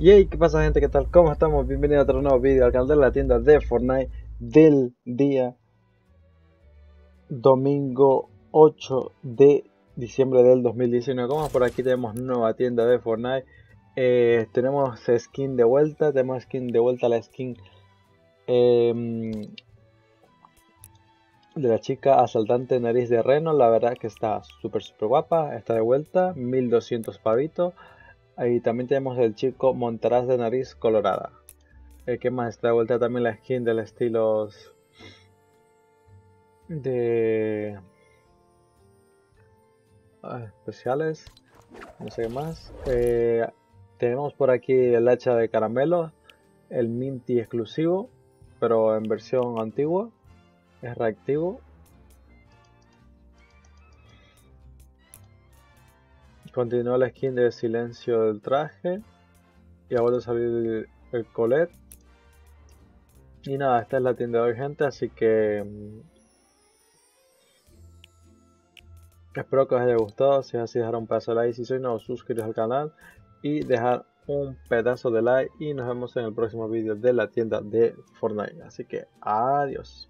Y hey, ¿qué pasa gente? ¿Qué tal? ¿Cómo estamos? Bienvenidos a otro nuevo vídeo al canal de la tienda de Fortnite del día domingo 8 de diciembre del 2019. Como por aquí tenemos nueva tienda de Fortnite. Eh, tenemos skin de vuelta, tenemos skin de vuelta la skin em, de la chica asaltante nariz de reno. La verdad que está súper súper guapa. Está de vuelta, 1200 pavitos. Ahí también tenemos el chico Montaraz de nariz colorada. El que más está de vuelta también la skin del estilo de ah, especiales. No sé qué más. Eh, tenemos por aquí el hacha de caramelo, el Minty exclusivo, pero en versión antigua. Es reactivo. Continúa la skin de silencio del traje. Y ahora a salir el colet. Y nada, esta es la tienda de hoy gente, así que... Mm, espero que os haya gustado, si es así dejar un pedazo de like, si sois nuevo suscribiros al canal y dejar un pedazo de like y nos vemos en el próximo vídeo de la tienda de Fortnite. Así que adiós.